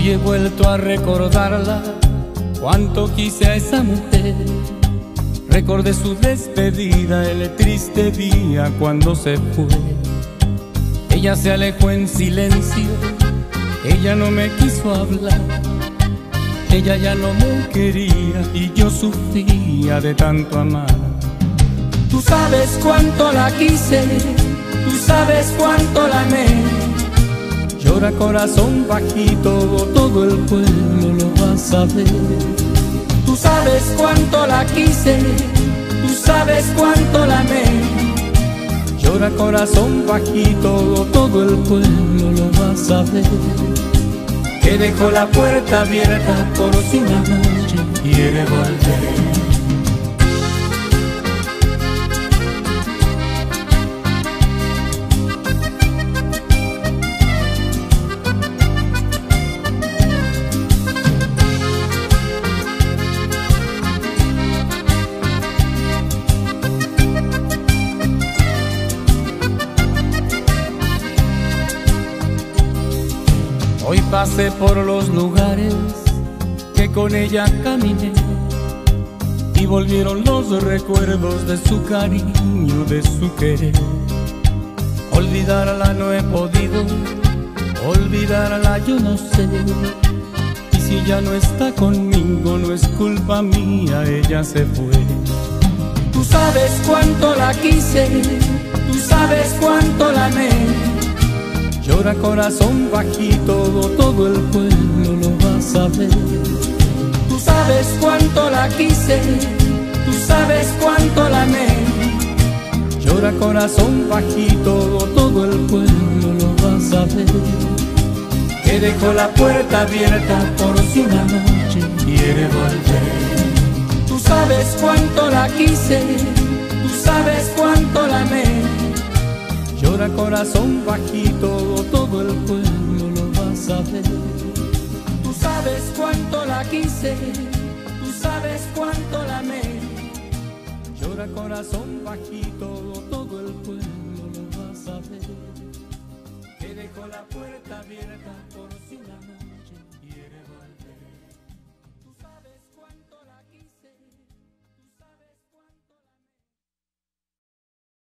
Hoy he vuelto a recordarla, cuánto quise a esa mujer. Recordé su despedida, el triste día cuando se fue. Ella se alejó en silencio, ella no me quiso hablar. Ella ya no me quería y yo sufría de tanto amar. Tú sabes cuánto la quise, tú sabes cuánto la amé. Llora corazón bajito, todo el pueblo lo va a saber. Tú sabes cuánto la quise, tú sabes cuánto la amé. Llora corazón bajito, todo el pueblo lo va a saber. Que dejó la puerta abierta por si una noche quiere volver. Hoy pasé por los lugares que con ella caminé y volvieron los recuerdos de su cariño, de su querer. Olvidarla no he podido, olvidarla yo no sé. Y si ya no está conmigo, no es culpa mía, ella se fue. Tú sabes cuánto la quise, tú sabes cuánto la amé. Llora corazón bajito, todo el pueblo lo va a saber. Tú sabes cuánto la quise, tú sabes cuánto la amé. Llora corazón bajito, todo el pueblo lo va a saber. Que dejó la puerta abierta por si una noche quiere volver. Tú sabes cuánto la quise, tú sabes cuánto la amé. Llora corazón bajito, todo el pueblo lo va a saber. Tú sabes cuánto la quise, tú sabes cuánto la amé. Llora corazón bajito, todo el pueblo lo va a saber. Que dejó la puerta abierta por una noche.